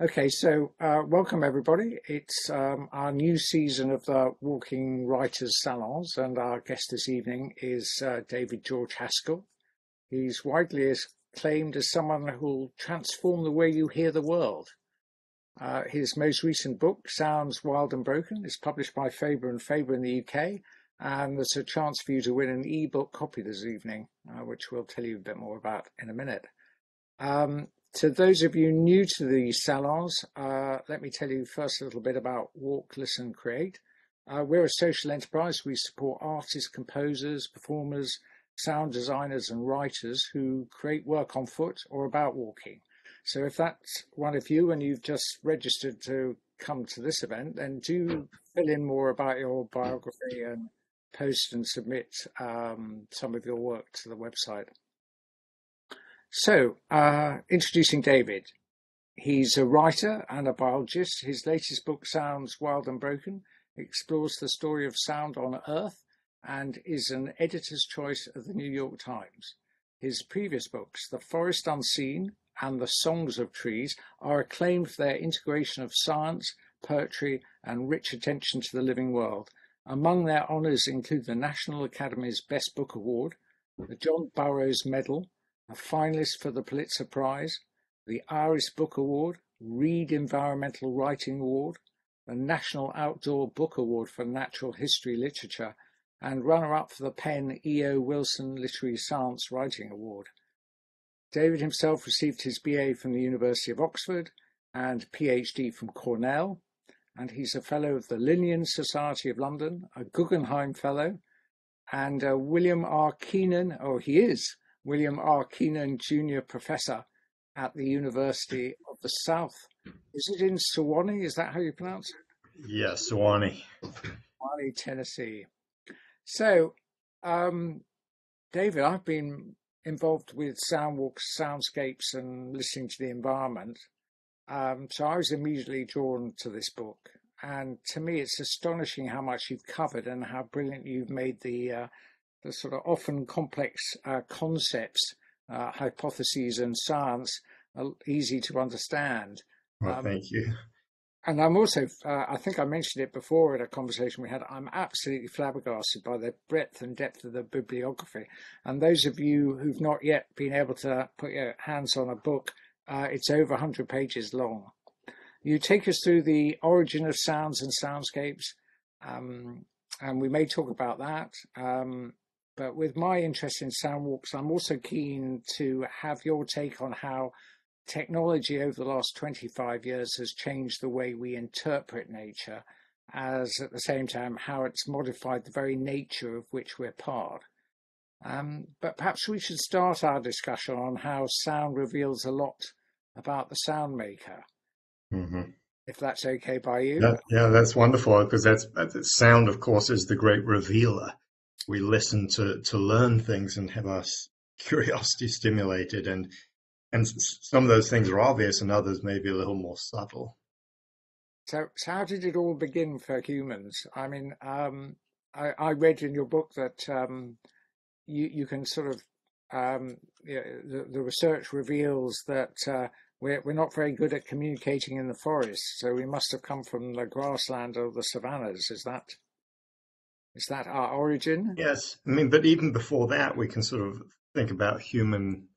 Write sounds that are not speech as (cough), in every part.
Okay, so uh, welcome everybody. It's um, our new season of the Walking Writers Salons, and our guest this evening is uh, David George Haskell. He's widely acclaimed as someone who will transform the way you hear the world. Uh, his most recent book, Sounds Wild and Broken, is published by Faber and Faber in the UK, and there's a chance for you to win an e-book copy this evening, uh, which we'll tell you a bit more about in a minute. Um, to those of you new to the salons, uh, let me tell you first a little bit about Walk, Listen, Create. Uh, we're a social enterprise. We support artists, composers, performers, sound designers, and writers who create work on foot or about walking. So if that's one of you and you've just registered to come to this event, then do fill in more about your biography and post and submit um, some of your work to the website. So, uh, introducing David. He's a writer and a biologist. His latest book, Sounds Wild and Broken, explores the story of sound on Earth and is an editor's choice of the New York Times. His previous books, The Forest Unseen and The Songs of Trees, are acclaimed for their integration of science, poetry, and rich attention to the living world. Among their honours include the National Academy's Best Book Award, the John Burroughs Medal, a finalist for the Pulitzer Prize, the Iris Book Award, Reed Environmental Writing Award, the National Outdoor Book Award for Natural History Literature, and runner-up for the PEN E.O. Wilson Literary Science Writing Award. David himself received his BA from the University of Oxford and PhD from Cornell, and he's a Fellow of the Linnean Society of London, a Guggenheim Fellow, and a William R. Keenan, or oh, he is William R. Keenan Jr. Professor at the University of the South. Is it in Sewanee? Is that how you pronounce it? Yes, Sewanee. Sewanee, Tennessee. So, um, David, I've been involved with sound walks, soundscapes, and listening to the environment. Um, so I was immediately drawn to this book. And to me, it's astonishing how much you've covered and how brilliant you've made the uh, the sort of often complex uh, concepts, uh, hypotheses, and science are easy to understand. Well, um, thank you. And I'm also, uh, I think I mentioned it before in a conversation we had, I'm absolutely flabbergasted by the breadth and depth of the bibliography. And those of you who've not yet been able to put your hands on a book, uh, it's over 100 pages long. You take us through the origin of sounds and soundscapes, um, and we may talk about that. Um, but with my interest in sound walks, I'm also keen to have your take on how technology over the last 25 years has changed the way we interpret nature, as at the same time how it's modified the very nature of which we're part. Um, but perhaps we should start our discussion on how sound reveals a lot about the sound maker. Mm-hmm. If that's okay by you. Yeah, yeah that's wonderful because that's, that's sound, of course, is the great revealer we listen to to learn things and have our curiosity stimulated and and some of those things are obvious and others may be a little more subtle so, so how did it all begin for humans i mean um, I, I, read in your book that um, you you can sort of um, you know, the, the, research reveals that uh, we're, we're not very good at communicating in the forest, so we must have come from the grassland or the savannas. Is that is that our origin? Yes. I mean, but even before that, we can sort of think about human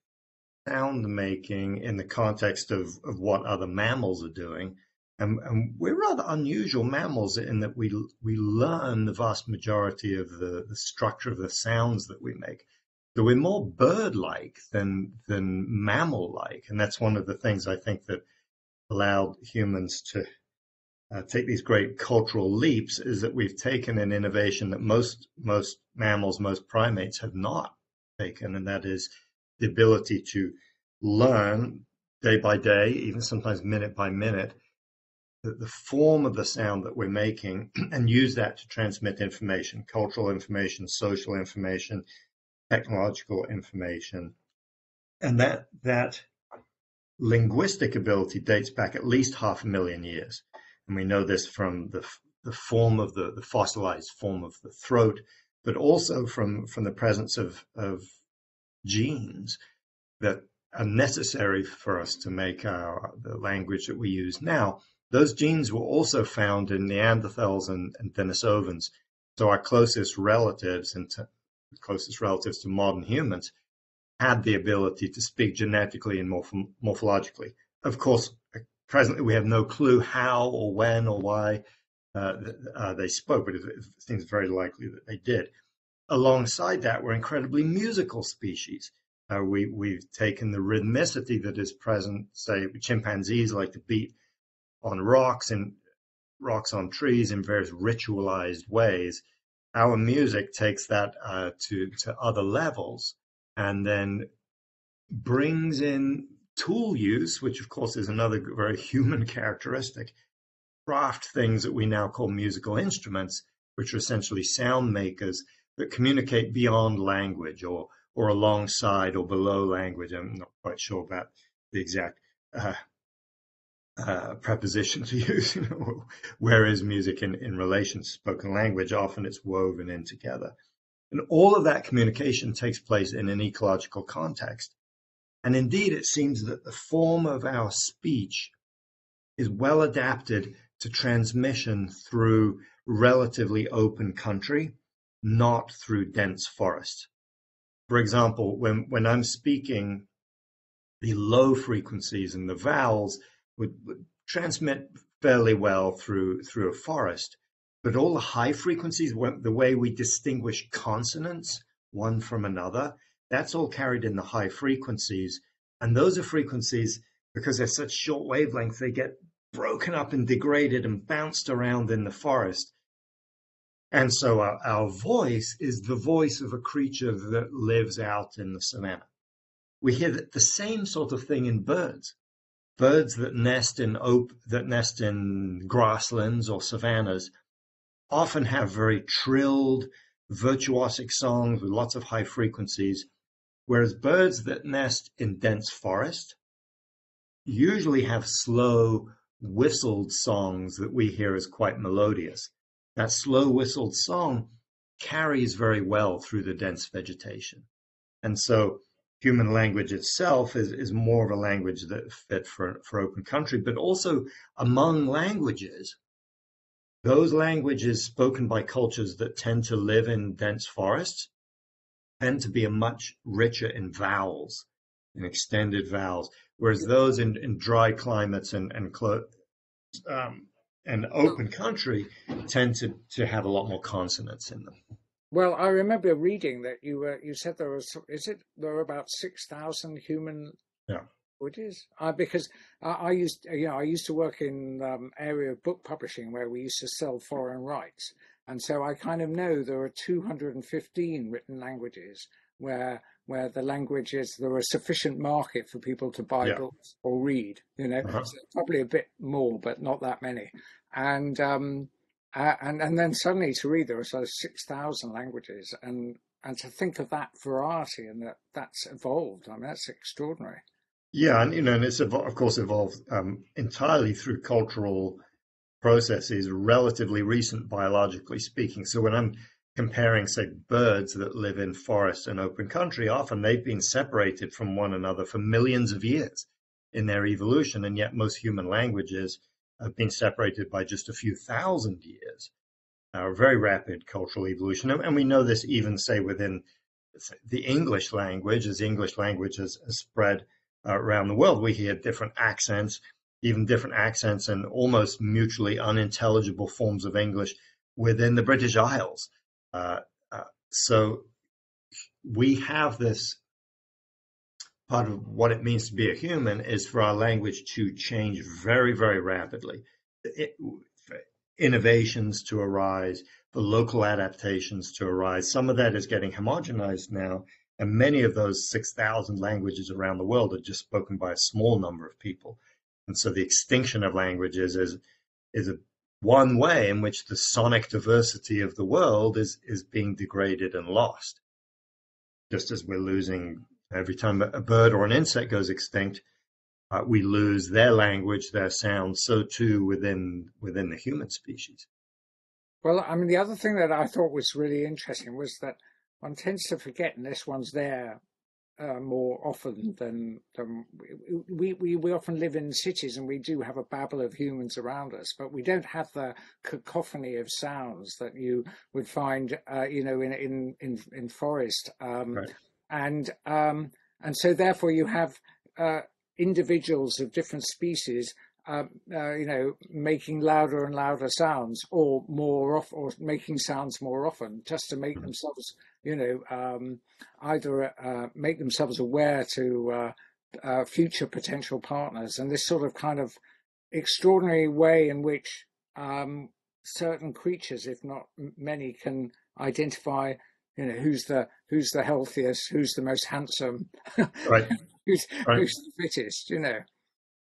sound making in the context of, of what other mammals are doing. And, and, we're rather unusual mammals in that we we learn the vast majority of the, the structure of the sounds that we make. So we're more bird-like than than mammal-like, and that's one of the things I think that allowed humans to uh, take these great cultural leaps is that we've taken an innovation that most most mammals, most primates have not taken, and that is the ability to learn day by day, even sometimes minute by minute, the, the form of the sound that we're making, (clears throat) and use that to transmit information, cultural information, social information, technological information, and that that linguistic ability dates back at least half a million years. And we know this from the, the form of the, the fossilized form of the throat, but also from, from the presence of, of genes that are necessary for us to make our, the language that we use now, those genes were also found in Neanderthals and, and Denisovans. So our closest relatives and closest relatives to modern humans had the ability to speak genetically and morph morphologically. Of course, presently we have no clue how or when or why uh, uh, they spoke, but it, seems very likely that they did. Alongside that, we're incredibly musical species. Uh, we, we've taken the rhythmicity that is present, say, chimpanzees like to beat on rocks and rocks on trees in various ritualized ways. Our music takes that uh, to, to other levels and then brings in tool use, which of course is another very human characteristic, craft things that we now call musical instruments, which are essentially sound makers that communicate beyond language or or alongside or below language. I'm not quite sure about the exact uh, uh, preposition to (laughs) use. You know, where is music in, in relation to spoken language? Often it's woven in together. And all of that communication takes place in an ecological context. And indeed, it seems that the form of our speech is well adapted to transmission through relatively open country, not through dense forest. For example, when, when I'm speaking, the low frequencies and the vowels would, would transmit fairly well through through a forest. But all the high frequencies, the way we distinguish consonants one from another, that's all carried in the high frequencies. And those are frequencies, because they're such short wavelengths, they get broken up and degraded and bounced around in the forest. And so our, our voice is the voice of a creature that lives out in the savannah. We hear the same sort of thing in birds birds that nest in op- that nest in grasslands or savannas often have very trilled, virtuosic songs with lots of high frequencies, whereas birds that nest in dense forest usually have slow, whistled songs that we hear as quite melodious. That slow whistled song carries very well through the dense vegetation. And so human language itself is, is more of a language that fit for, for open country, but also among languages, those languages spoken by cultures that tend to live in dense forests tend to be a much richer in vowels, in extended vowels, whereas those in, in dry climates and and, um, and open country tend to, to have a lot more consonants in them. Well, I remember reading that you were you said there was is it there were about six thousand human yeah. languages uh, because I, I, used you know I used to work in um, area of book publishing where we used to sell foreign rights and so I kind of know there are 215 written languages where where the language is there are sufficient market for people to buy yeah. books or read you know uh-huh. so probably a bit more but not that many and um, uh, and and then suddenly to read there are so six thousand languages, and and to think of that variety and that that's evolved. I mean, that's extraordinary. Yeah, and you know, and it's of course evolved um, entirely through cultural processes, relatively recent biologically speaking. So when I'm comparing, say, birds that live in forests and open country, often they've been separated from one another for millions of years in their evolution, and yet most human languages have been separated by just a few thousand years. Uh, very rapid cultural evolution. And we know this even, say, within the English language, as English language has, has spread uh, around the world, we hear different accents, even different accents and almost mutually unintelligible forms of English within the British Isles. Uh, uh so we have this part of what it means to be a human is for our language to change very, very rapidly. It, innovations to arise, for local adaptations to arise. Some of that is getting homogenized now, and many of those 6,000 languages around the world are just spoken by a small number of people. And so the extinction of languages is, is a one way in which the sonic diversity of the world is, is being degraded and lost. Just as we're losing Every time a bird or an insect goes extinct, uh, we lose their language, their sound. So too within within the human species. Well, I mean, the other thing that I thought was really interesting was that one tends to forget, this one's there uh, more often than, than we, we, we often live in cities and we do have a babble of humans around us, but we don't have the cacophony of sounds that you would find, uh, you know, in in in, in forest. Um, right. And um, and so therefore you have uh, individuals of different species um, uh, you know, making louder and louder sounds, or more off, or making sounds more often, just to make mm-hmm. themselves, you know, um, either uh, make themselves aware to uh, uh, future potential partners, and this sort of kind of extraordinary way in which um, certain creatures, if not many, can identify, you know, who's the who's the healthiest, who's the most handsome, right, (laughs) who's right. who's the fittest, you know.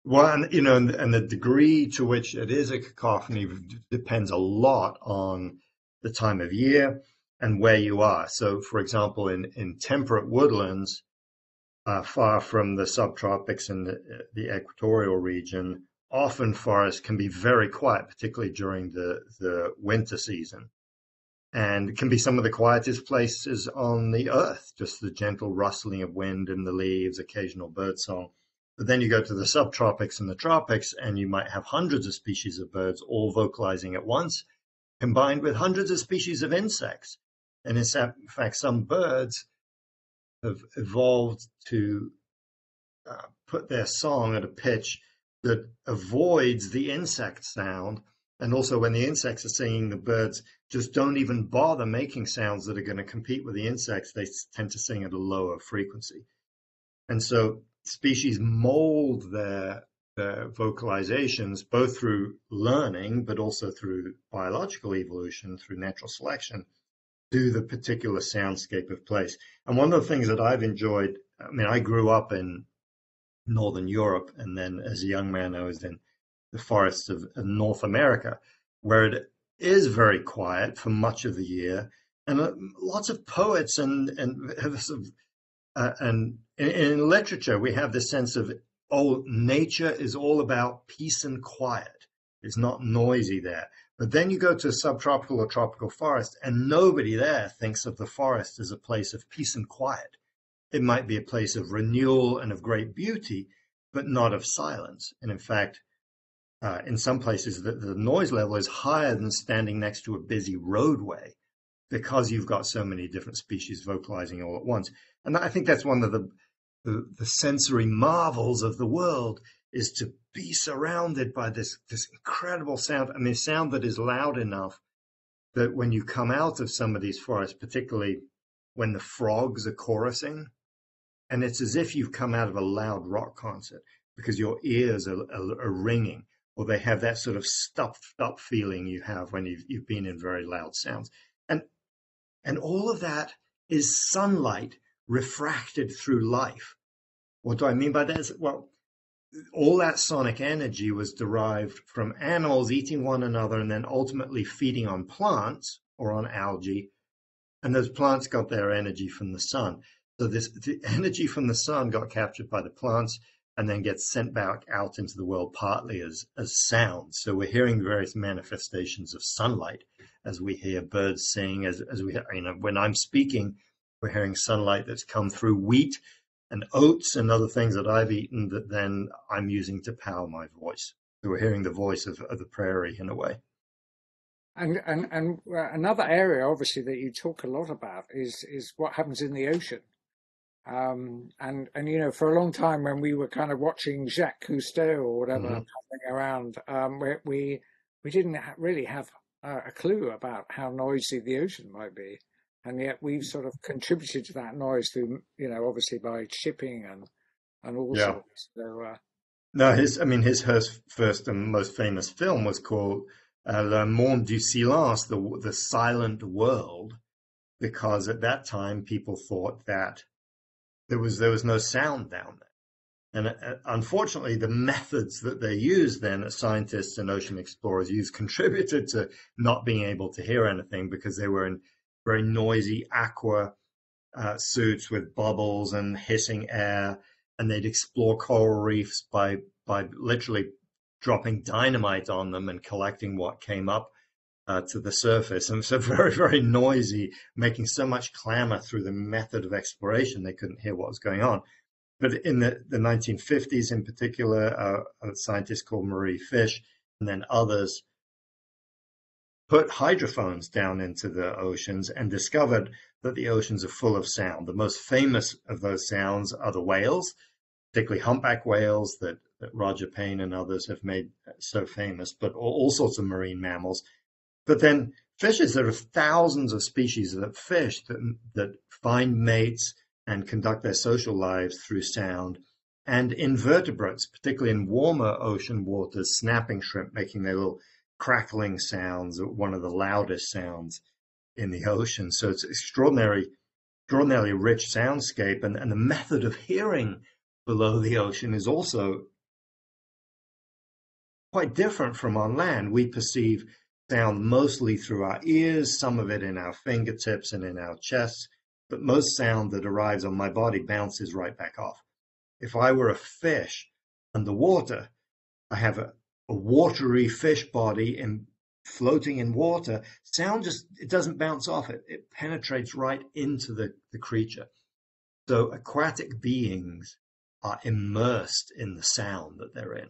Well, and, you know, and, and, the degree to which it is a cacophony depends a lot on the time of year and where you are. So, for example, in, in temperate woodlands, uh, far from the subtropics and the, the, equatorial region, often forests can be very quiet, particularly during the, the winter season. And can be some of the quietest places on the earth, just the gentle rustling of wind in the leaves, occasional birdsong. But then you go to the subtropics and the tropics, and you might have hundreds of species of birds all vocalizing at once, combined with hundreds of species of insects. And in fact, some birds have evolved to uh, put their song at a pitch that avoids the insect sound. And also, when the insects are singing, the birds just don't even bother making sounds that are going to compete with the insects. They tend to sing at a lower frequency. And so species mold their, their vocalizations both through learning, but also through biological evolution, through natural selection, to the particular soundscape of place. And one of the things that I've enjoyed, I mean, I grew up in Northern Europe, and then as a young man, I was in the forests of, of North America, where it is very quiet for much of the year. And uh, lots of poets and, and uh, and in, in, literature, we have this sense of, oh, nature is all about peace and quiet. It's not noisy there. But then you go to a subtropical or tropical forest, and nobody there thinks of the forest as a place of peace and quiet. It might be a place of renewal and of great beauty, but not of silence. And in fact, uh, in some places, the, the noise level is higher than standing next to a busy roadway because you've got so many different species vocalizing all at once. And I think that's one of the, the, the sensory marvels of the world is to be surrounded by this, this incredible sound. I mean, sound that is loud enough that when you come out of some of these forests, particularly when the frogs are chorusing, and it's as if you've come out of a loud rock concert because your ears are, are, are ringing, or they have that sort of stuffed up feeling you have when you've, you've been in very loud sounds. And and all of that is sunlight refracted through life. What do I mean by that? Well, all that sonic energy was derived from animals eating one another and then ultimately feeding on plants or on algae. And those plants got their energy from the sun. So this the (laughs) energy from the sun got captured by the plants and then gets sent back out into the world partly as, as sound. So we're hearing the various manifestations of sunlight as we hear birds sing, as, as we, you know, when I'm speaking, we're hearing sunlight that's come through wheat and oats and other things that I've eaten that then I'm using to power my voice. So we're hearing the voice of, of the prairie in a way. And, and and another area, obviously, that you talk a lot about is is what happens in the ocean. Um, and and you know, for a long time, when we were kind of watching Jacques Cousteau or whatever mm-hmm. around, um, we, we we didn't really have uh, a clue about how noisy the ocean might be, and yet we've sort of contributed to that noise through, you know, obviously by shipping and and all yeah. sorts. So, uh, no, his I mean his first and most famous film was called uh, Le Monde du Silence, the the silent world, because at that time people thought that there was there was no sound down there. And uh, unfortunately, the methods that they used then, that scientists and ocean explorers used, contributed to not being able to hear anything because they were in very noisy aqua uh, suits with bubbles and hissing air, and they'd explore coral reefs by by literally dropping dynamite on them and collecting what came up uh, to the surface. And (laughs) so very, very noisy, making so much clamor through the method of exploration, they couldn't hear what was going on. But in the, the 1950s, in particular, uh, a scientist called Marie Fish, and then others, put hydrophones down into the oceans and discovered that the oceans are full of sound. The most famous of those sounds are the whales, particularly humpback whales that, that Roger Payne and others have made so famous, but all, sorts of marine mammals. But then fishes, there are thousands of species of fish that, that find mates and conduct their social lives through sound. And invertebrates, particularly in warmer ocean waters, snapping shrimp making their little crackling sounds, one of the loudest sounds in the ocean. So it's extraordinary, extraordinarily rich soundscape. And, and the method of hearing below the ocean is also quite different from on land. We perceive sound mostly through our ears, some of it in our fingertips and in our chests, but most sound that arrives on my body bounces right back off. If I were a fish underwater, I have a, a watery fish body and floating in water, sound just it doesn't bounce off it. It penetrates right into the, the creature. So aquatic beings are immersed in the sound that they're in.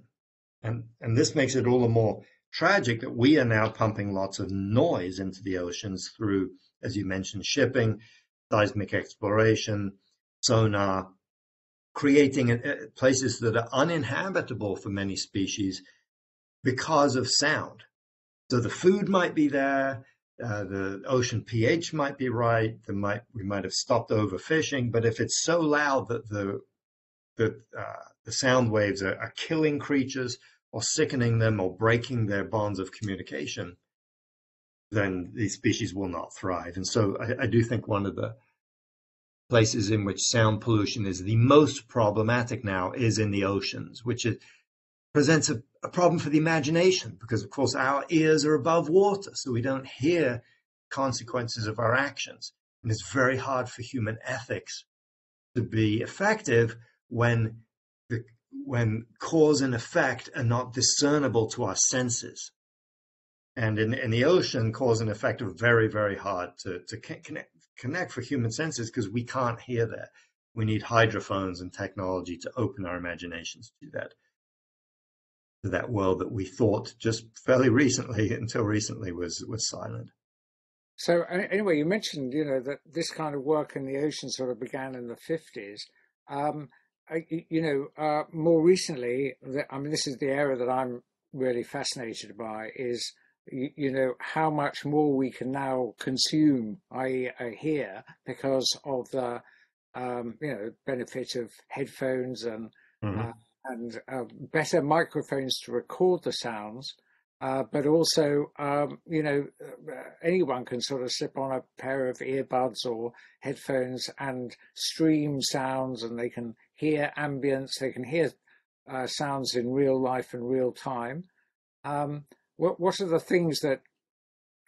And and this makes it all the more tragic that we are now pumping lots of noise into the oceans through, as you mentioned, shipping, seismic exploration, sonar, creating uh, places that are uninhabitable for many species because of sound. So the food might be there, uh, the ocean pH might be right. Might, we might have stopped overfishing, but if it's so loud that the the, uh, the sound waves are, are killing creatures or sickening them or breaking their bonds of communication, then these species will not thrive. And so I, I do think one of the places in which sound pollution is the most problematic now is in the oceans, which is, presents a, a, problem for the imagination because, of course, our ears are above water, so we don't hear consequences of our actions. And it's very hard for human ethics to be effective when the when cause and effect are not discernible to our senses. And in, in the ocean, cause and effect are very, very hard to, to connect, connect for human senses because we can't hear that. We need hydrophones and technology to open our imaginations to that that world that we thought just fairly recently, (laughs) until recently, was was silent. So anyway, you mentioned you know that this kind of work in the ocean sort of began in the fifties. Um, you know, uh, more recently, I mean, this is the area that I'm really fascinated by is, you, you know, how much more we can now consume, I, I hear, because of the, um, you know, benefit of headphones and, mm-hmm. uh, and uh, better microphones to record the sounds. Uh, but also, um, you know, uh, anyone can sort of slip on a pair of earbuds or headphones and stream sounds, and they can hear ambience, they can hear uh, sounds in real life and real time. Um, what what are the things that,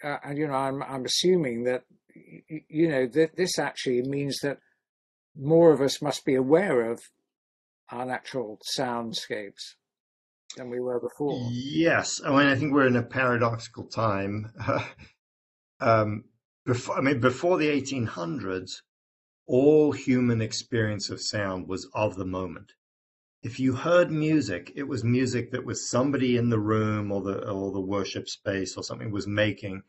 uh, and you know, I'm I'm assuming that you know that this actually means that more of us must be aware of our natural soundscapes than we were before. Yes, I mean I think we're in a paradoxical time. (laughs) um, before, I mean, before the 1800s, all human experience of sound was of the moment. If you heard music, it was music that was somebody in the room or the or the worship space or something was making,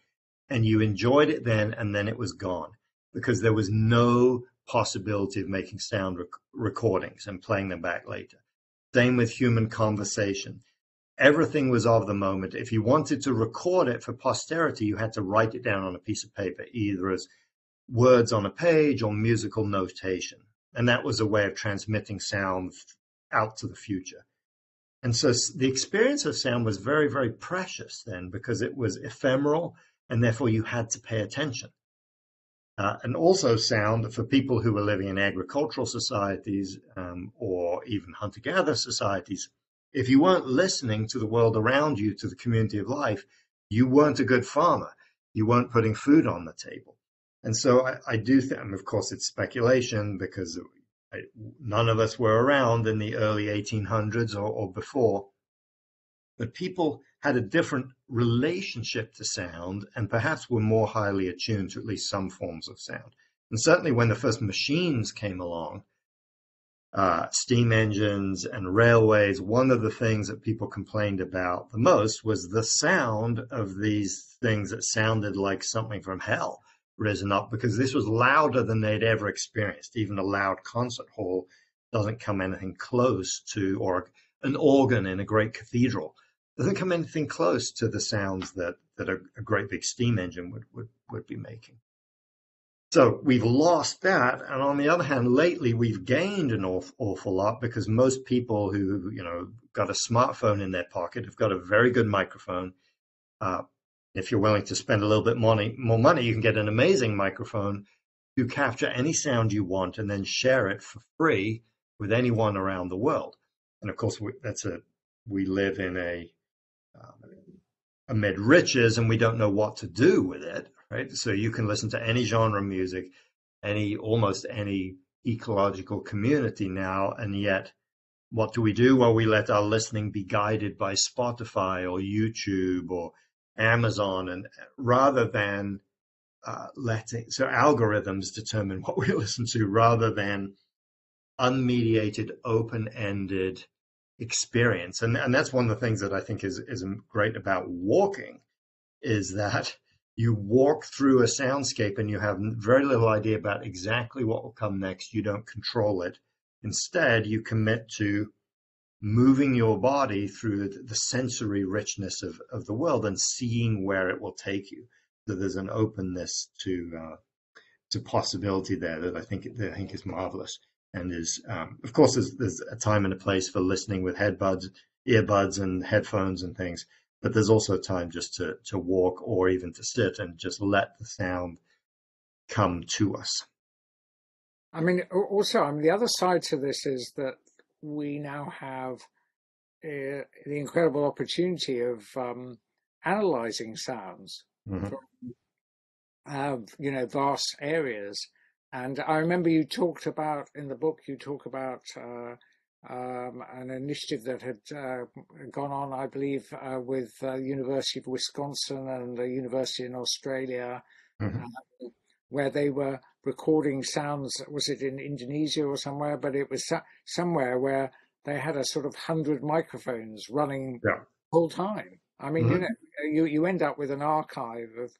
and you enjoyed it then, and then it was gone because there was no possibility of making sound rec- recordings and playing them back later. Same with human conversation. Everything was of the moment. If you wanted to record it for posterity, you had to write it down on a piece of paper, either as words on a page or musical notation. And that was a way of transmitting sound out to the future. And so the experience of sound was very, very precious then because it was ephemeral and therefore you had to pay attention. Uh, and also sound for people who were living in agricultural societies um, or even hunter gatherer societies. If you weren't listening to the world around you, to the community of life, you weren't a good farmer. You weren't putting food on the table. And so I, I do think, of course, it's speculation because I, none of us were around in the early 1800s or, or before. But people had a different relationship to sound and perhaps were more highly attuned to at least some forms of sound. And certainly when the first machines came along, uh, steam engines and railways, one of the things that people complained about the most was the sound of these things that sounded like something from hell risen up because this was louder than they'd ever experienced. Even a loud concert hall doesn't come anything close to, or an organ in a great cathedral doesn't come anything close to the sounds that, that a, a great big steam engine would, would, would be making. So we've lost that. And on the other hand, lately we've gained an awful, awful lot because most people who, you know, got a smartphone in their pocket have got a very good microphone. Uh, if you're willing to spend a little bit money, more money, you can get an amazing microphone to capture any sound you want and then share it for free with anyone around the world. And of course, we, that's a we live in a amid riches and we don't know what to do with it, right? So you can listen to any genre of music, any almost any ecological community now, and yet what do we do? Well, we let our listening be guided by Spotify or YouTube or Amazon, and rather than uh, letting so algorithms determine (laughs) what we listen to rather than unmediated, open-ended experience. And, and that's one of the things that I think is, is great about walking is that you walk through a soundscape and you have very little idea about exactly what will come next. You don't control it. Instead, you commit to moving your body through the sensory richness of, of the world and seeing where it will take you. So there's an openness to uh, to possibility there that I think that I think is marvelous and is um, of course there's, there's a time and a place for listening with headbuds earbuds and headphones and things but there's also time just to to walk or even to sit and just let the sound come to us i mean also I mean, the other side to this is that we now have uh, the incredible opportunity of um, analyzing sounds mm-hmm. from uh, you know vast areas and I remember you talked about in the book, you talk about uh, um, an initiative that had uh, gone on, I believe, uh, with uh, University of Wisconsin and the University in Australia, mm-hmm. Um, where they were recording sounds. Was it in Indonesia or somewhere? But it was somewhere where they had a sort of hundred microphones running yeah. full time. I mean, mm-hmm. you know, you you end up with an archive of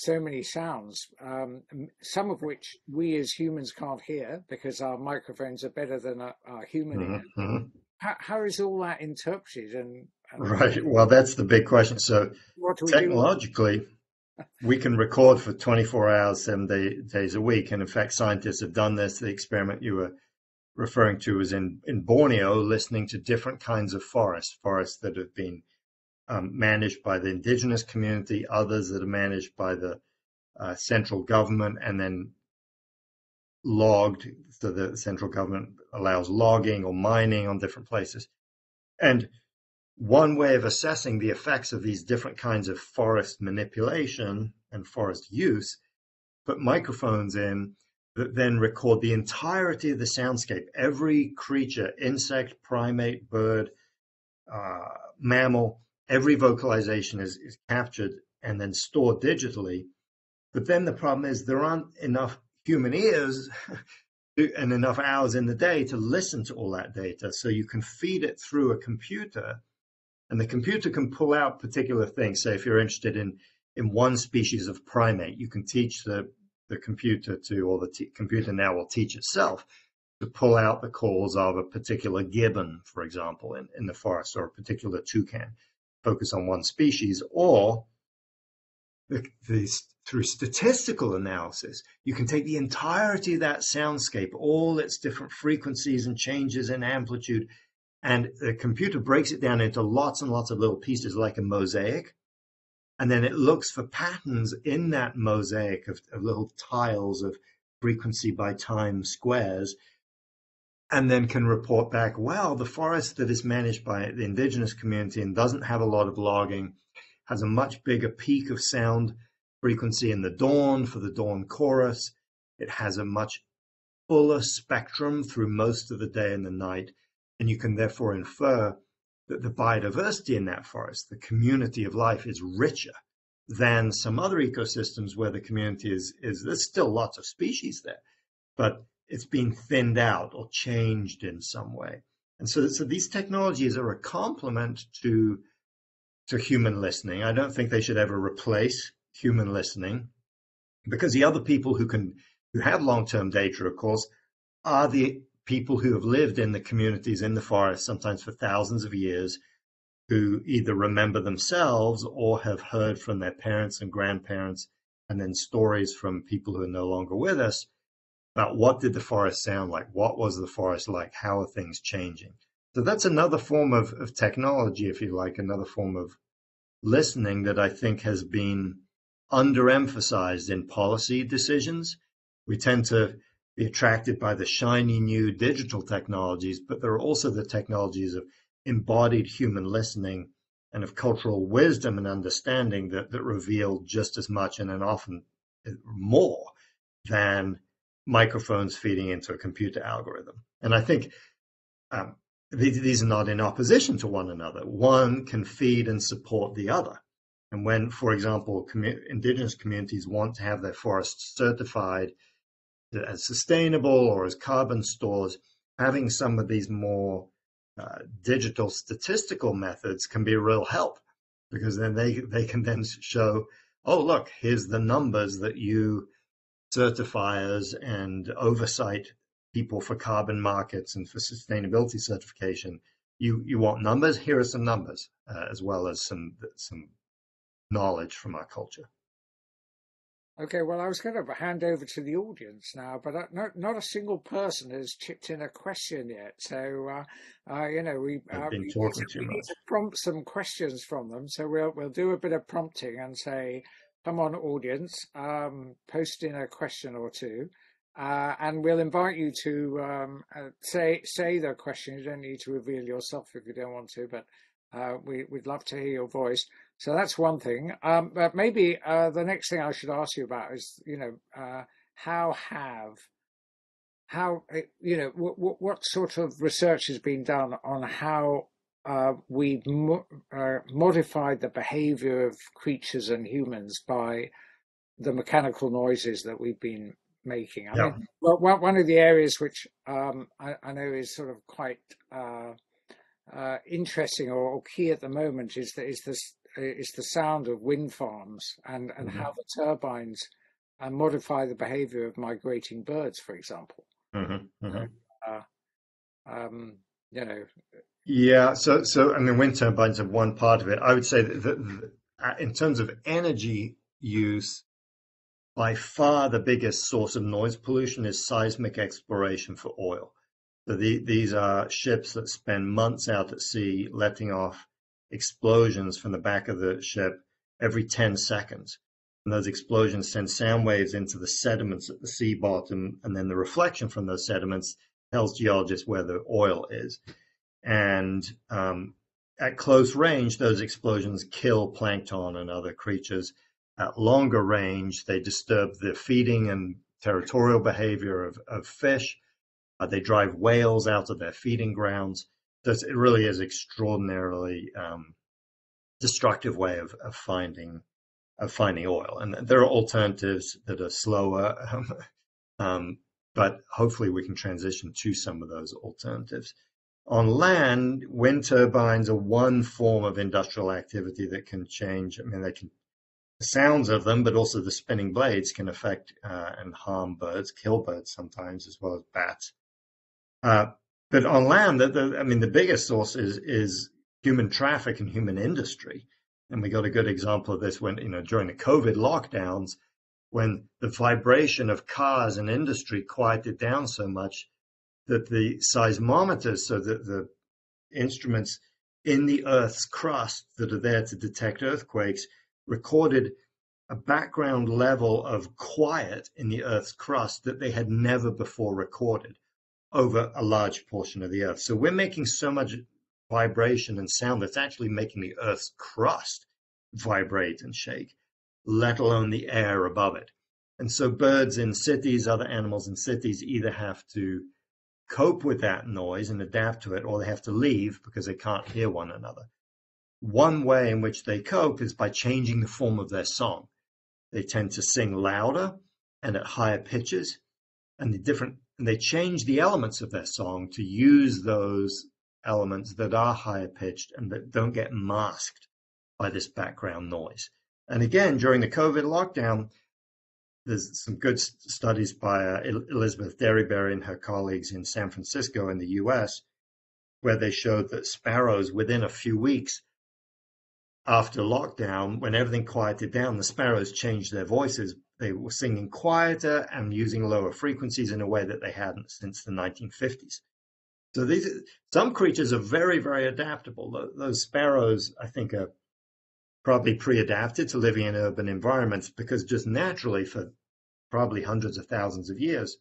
so many sounds, um, some of which we as humans can't hear because our microphones are better than our, our human mm-hmm. mm-hmm. How, how is all that interpreted? And, and right, well, that's the big question. So we technologically, we can record for 24 hours, seven day, days a week, and in fact, scientists have done this. The experiment you were referring to was in in Borneo, listening to different kinds of forests, forests that have been um, managed by the indigenous community, others that are managed by the uh, central government, and then logged. So the central government allows logging or mining on different places. And one way of assessing the effects of these different kinds of forest manipulation and forest use, put microphones in that then record the entirety of the soundscape, every creature, insect, primate, bird, uh, mammal, every vocalization is, is captured and then stored digitally. But then the problem is there aren't enough human ears (laughs) and enough hours in the day to listen to all that data. So you can feed it through a computer and the computer can pull out particular things. Say if you're interested in, in one species of primate, you can teach the, the computer to, or the computer now will teach itself to pull out the calls of a particular gibbon, for example, in, in the forest or a particular toucan focus on one species, or the, the, through statistical analysis, you can take the entirety of that soundscape, all its different frequencies and changes in amplitude, and the computer breaks it down into lots and lots of little pieces like a mosaic. And then it looks for patterns in that mosaic of, of little tiles of frequency by time squares and then can report back, well, the forest that is managed by the indigenous community and doesn't have a lot of logging has a much bigger peak of sound frequency in the dawn for the dawn chorus. It has a much fuller spectrum through most of the day and the night. And you can therefore infer that the biodiversity in that forest, the community of life, is richer than some other ecosystems where the community is, is there's still lots of species there, but it's been thinned out or changed in some way. And so, so these technologies are a complement to to human listening. I don't think they should ever replace human listening because the other people who can who have long-term data, of course, are the people who have lived in the communities in the forest, sometimes for thousands of years, who either remember themselves or have heard from their parents and grandparents, and then stories from people who are no longer with us about what did the forest sound like? What was the forest like? How are things changing? So that's another form of, of technology, if you like, another form of listening that I think has been underemphasized in policy decisions. We tend to be attracted by the shiny new digital technologies, but there are also the technologies of embodied human listening and of cultural wisdom and understanding that, that reveal just as much and then often uh, more than microphones feeding into a computer algorithm. And I think um, these, these are not in opposition to one another. One can feed and support the other. And when, for example, commu- indigenous communities want to have their forests certified as sustainable or as carbon stores, having some of these more uh, digital statistical methods can be a real help because then they, they can then show, oh, look, here's the numbers that you certifiers and oversight people for carbon markets and for sustainability certification. You, you want numbers? Here are some numbers, uh, as well as some, some knowledge from our culture. Okay, well, I was going to hand over to the audience now, but uh, not not a single person has chipped in a question yet. So, uh, uh, you know, we, uh, been we, talking we need to prompt some questions from them. So we'll we'll do a bit of prompting and say, "Come on, audience, um, post in a question or two, uh, and we'll invite you to um, uh, say say the question. You don't need to reveal yourself if you don't want to, but uh, we, would love to hear your voice. So that's one thing. Um, but maybe uh, the next thing I should ask you about is, you know, uh, how have, how, eh, you know, what, what sort of research has been done on how uh, we've mo- uh, modified the behavior of creatures and humans by the mechanical noises that we've been making? I Yeah. mean, well, one of the areas which um, I, I know is sort of quite uh, uh, interesting or, or key at the moment is the, is this is the sound of wind farms and and Mhm. how the turbines uh, modify the behavior of migrating birds, for example. Mhm, mhm. Um, you know, Yeah, so so I mean, wind turbines are one part of it. I would say that, that, that uh, in terms of energy use, by far the biggest source of noise pollution is seismic exploration for oil. So the, these are ships that spend months out at sea, letting off explosions from the back of the ship every 10 seconds. And those explosions send sound waves into the sediments at the sea bottom, and then the reflection from those sediments tells geologists where the oil is. And um, at close range, those explosions kill plankton and other creatures. At longer range, they disturb the feeding and territorial behavior of, of fish. Uh, they drive whales out of their feeding grounds. So it really is extraordinarily um, destructive way of, of finding of finding oil. And there are alternatives that are slower, (laughs) um, but hopefully we can transition to some of those alternatives. On land, wind turbines are one form of industrial activity that can change. I mean, they can the sounds of them, but also the spinning blades can affect uh, and harm birds, kill birds sometimes, as well as bats. Uh, but on land, the, the, I mean, the biggest source is is human traffic and human industry. And we got a good example of this when, you know, during the COVID lockdowns, when the vibration of cars and industry quieted down so much that the seismometers, so that the instruments in the Earth's crust that are there to detect earthquakes, recorded a background level of quiet in the Earth's crust that they had never before recorded over a large portion of the Earth. So we're making so much vibration and sound that's actually making the Earth's crust vibrate and shake, let alone the air above it. And so birds in cities, other animals in cities either have to cope with that noise and adapt to it, or they have to leave because they can't hear one another. One way in which they cope is by changing the form of their song. They tend to sing louder and at higher pitches, and the different and they change the elements of their song to use those elements that are higher pitched and that don't get masked by this background noise. And again, during the COVID lockdown, there's some good studies by uh, Elizabeth Derryberry and her colleagues in San Francisco in the US, where they showed that sparrows within a few weeks after lockdown, when everything quieted down, the sparrows changed their voices. They were singing quieter and using lower frequencies in a way that they hadn't since the 1950s. So these some creatures are very, very adaptable. Those sparrows, I think, are probably pre-adapted to living in urban environments because just naturally for probably hundreds of thousands of years,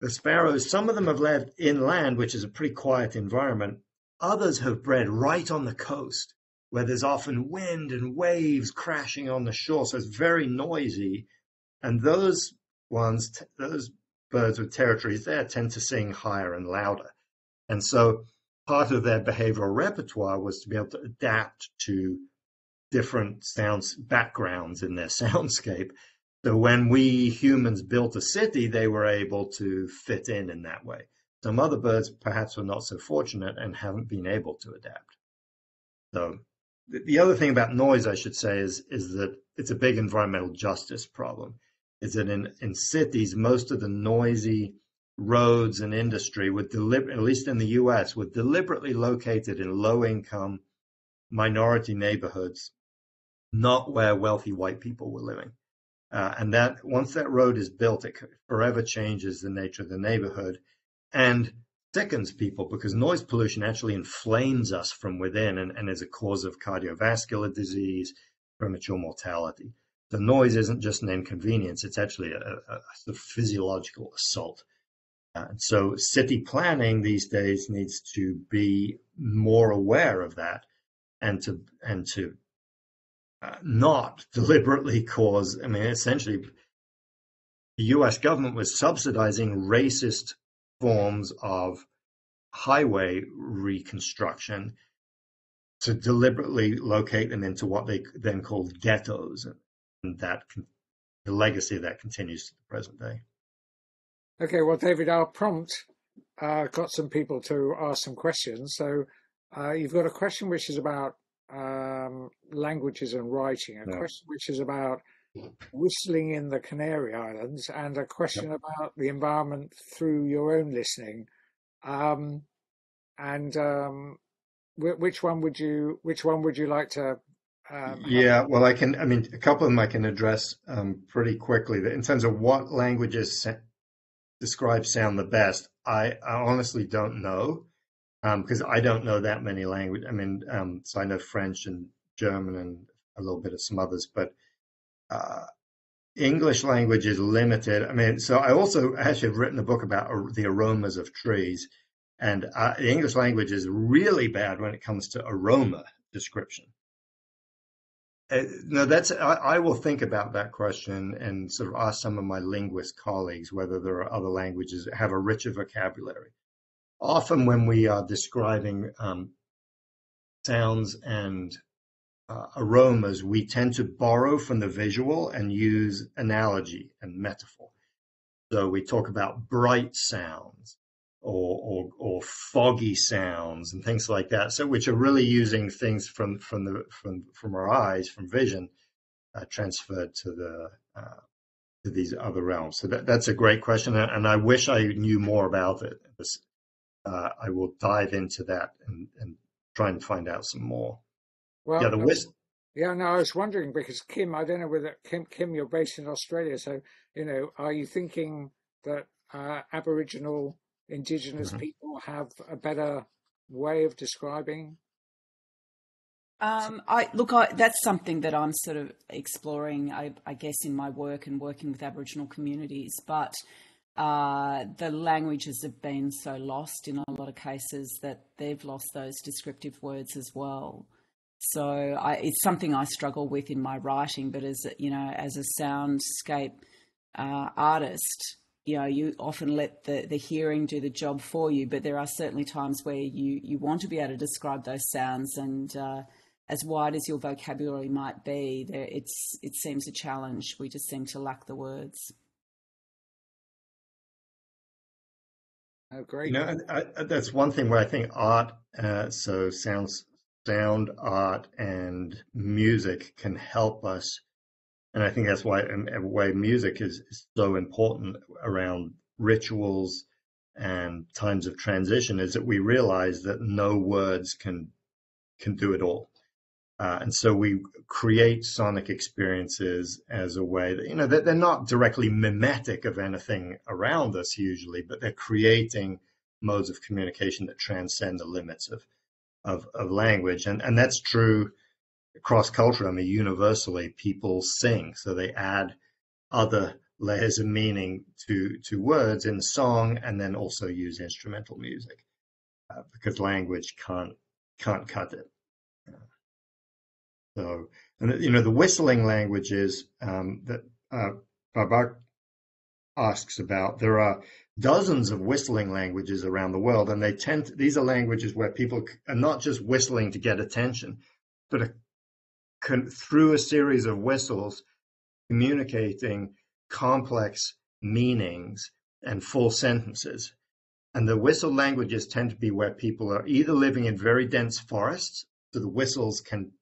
the sparrows, some of them have lived inland, which is a pretty quiet environment. Others have bred right on the coast where there's often wind and waves crashing on the shore. So it's very noisy. And those ones, those birds with territories there tend to sing higher and louder. And so part of their behavioral repertoire was to be able to adapt to different sounds backgrounds in their (laughs) soundscape. So when we humans built a city, they were able to fit in in that way. Some other birds perhaps were not so fortunate and haven't been able to adapt. So the other thing about noise, I should say, is is that it's a big environmental justice problem. Is that in in cities, most of the noisy roads and industry deliver, at least in the U.S., were deliberately located in low-income minority neighborhoods, not where wealthy white people were living. Uh, and that once that road is built, it forever changes the nature of the neighborhood. And sickens people because noise pollution actually inflames us from within and, and is a cause of cardiovascular disease, premature mortality. The noise isn't just an inconvenience, it's actually a, a, a physiological assault. Uh, so city planning these days needs to be more aware of that and to and to uh, not (laughs) deliberately cause i mean essentially the US government was subsidizing racist forms of highway reconstruction to deliberately locate them into what they then called ghettos, and that the legacy of that continues to the present day. Okay, well, David, our prompt uh, got some people to ask some questions. So uh, you've got a question which is about um, languages and writing, a yeah. question which is about whistling in the Canary Islands, and a question about the environment through your own listening. Um, and um, which one would you which one would you like to? Um, yeah, well, I can. I mean, a couple of them I can address um, pretty quickly. In terms of what languages describe sound the best, I, I honestly don't know because um, I don't know that many languages. I mean, um, so I know French and German and a little bit of some others, but uh, English language is limited. I mean, so I also actually have written a book about the aromas of trees, and uh, the English language is really bad when it comes to aroma description. Uh, no, that's I, I, will think about that question and sort of ask some of my linguist colleagues whether there are other languages that have a richer vocabulary. Often, when we are describing um, sounds and uh, aromas, we tend to borrow from the visual and use analogy and metaphor. So we talk about bright sounds or, or, or foggy sounds and things like that. So which are really using things from from the from from our eyes, from vision, uh, transferred to the uh, to these other realms. So that, that's a great question, and I wish I knew more about it. Uh, I will dive into that and, and try and find out some more. Well, yeah, the wisdom. Yeah, no, I was wondering because Kim, I don't know whether Kim, Kim, you're based in Australia, so you know, are you thinking that uh, Aboriginal, Indigenous mm-hmm. people have a better way of describing? Um, I look, I, that's something that I'm sort of exploring, I, I, guess, in my work and working with Aboriginal communities. But uh, the languages have been so lost in a lot of cases that they've lost those descriptive words as well. So I, it's something I struggle with in my writing, but as you know, as a soundscape uh, artist, you know you often let the the hearing do the job for you but there are certainly times where you you want to be able to describe those sounds and uh, as wide as your vocabulary might be there it's it seems a challenge. We just seem to lack the words. Oh great you know I, I, that's one thing where i think art uh, so sounds sound art and music can help us and I think that's why why music is, so important around rituals and times of transition is that we realize that no words can can do it all. Uh, and so we create sonic experiences as a way that, you know, that they're not directly mimetic of anything around us usually, but they're creating modes of communication that transcend the limits of, of, of language. And, and that's true cross culture, I mean, universally people sing, so they add other layers of meaning to to words in song, and then also use instrumental music uh, because language can't can't cut it. So, and you know, the whistling languages um, that uh, Babak asks about, there are dozens of whistling languages around the world, and they tend to, these are languages where people are not just whistling to get attention, but are through a series of whistles communicating complex meanings and full sentences. And the whistle languages tend to be where people are either living in very dense forests, so the whistles can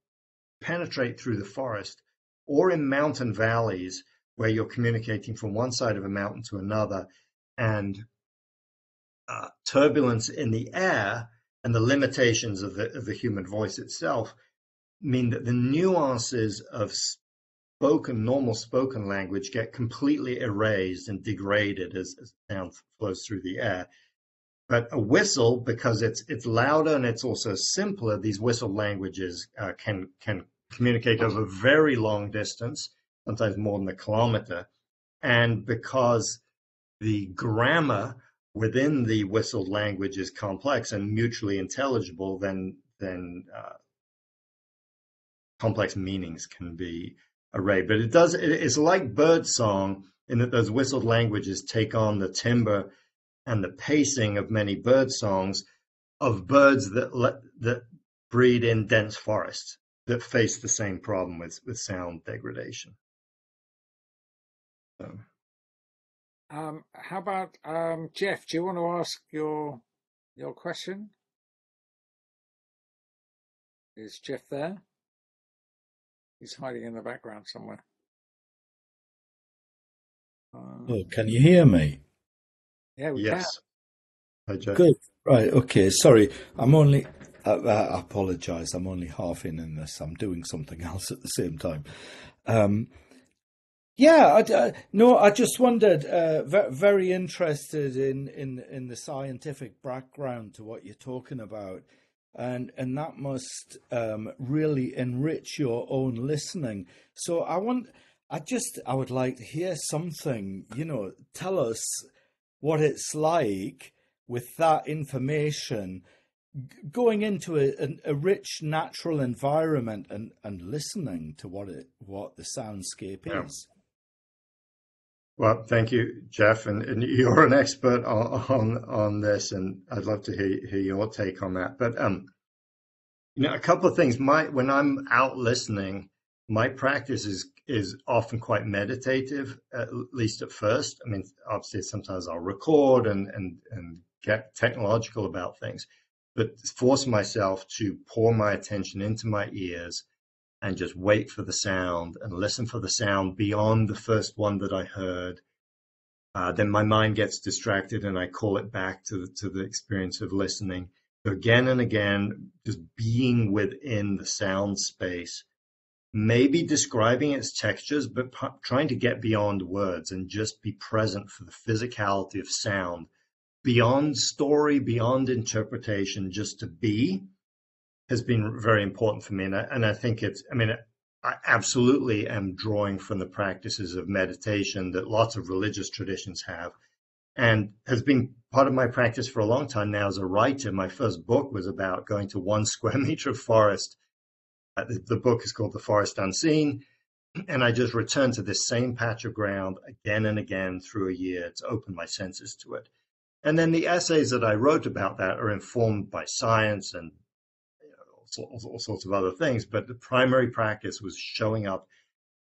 penetrate through the forest, or in mountain valleys where you're communicating from one side of a mountain to another, and uh, turbulence in the air and the limitations of the, of the human voice itself mean that the nuances of spoken, normal spoken language get completely erased and degraded as, as sound flows through the air. But a whistle, because it's it's louder and it's also simpler, these whistle languages uh, can can communicate over very long distance, sometimes more than a kilometer, and because the grammar within the whistled language is complex and mutually intelligible, then then uh, complex meanings can be arrayed. But it does, it's like bird song in that those whistled languages take on the timbre and the pacing of many bird songs of birds that that breed in dense forests that face the same problem with, with sound degradation. So. Um, how about um, Jeff? Do you want to ask your your question? Is Jeff there? He's hiding in the background somewhere. Um, oh, can you hear me? Yeah, we yes. can. Hi, Good. Right. Okay. Sorry. I'm only. Uh, uh I apologise. I'm only half in in this. I'm doing something (laughs) else at the same time. Um, yeah. I, uh, no. I just wondered. Uh, very interested in in in the scientific background to what you're talking about and and that must um, really enrich your own listening. So I want, I just, I would like to hear something. You know, tell us what it's like with that information going into a, a, a, rich natural environment and, and listening to what it what the soundscape yeah. is. Well, thank you, Jeff, and, and you're an expert on, on, this, and I'd love to hear, hear your take on that. But um, you know, a couple of things. My when I'm out listening, my practice is is often quite meditative, at least at first. I mean, obviously, sometimes I'll record and and and get technological about things, but force myself to pour my attention into my ears and just wait for the sound and listen for the sound beyond the first one that I heard. Uh, then my mind gets distracted and I call it back to the, to the experience of listening. So again and again, just being within the sound space, maybe describing its textures, but p- trying to get beyond words and just be present for the physicality of sound, beyond story, beyond interpretation, just to be has been very important for me. And I, and I think it's, I mean, I absolutely am drawing from the practices of meditation that lots of religious traditions have and has been part of my practice for a long time now as a writer. My first book was about going to one (laughs) square meter of forest. Uh, the, the, book is called The Forest Unseen. and I just return to this same patch of ground again and again through a year to open my senses to it. And then the essays that I wrote about that are informed by science and all, all sorts of other things. But the primary practice was showing up,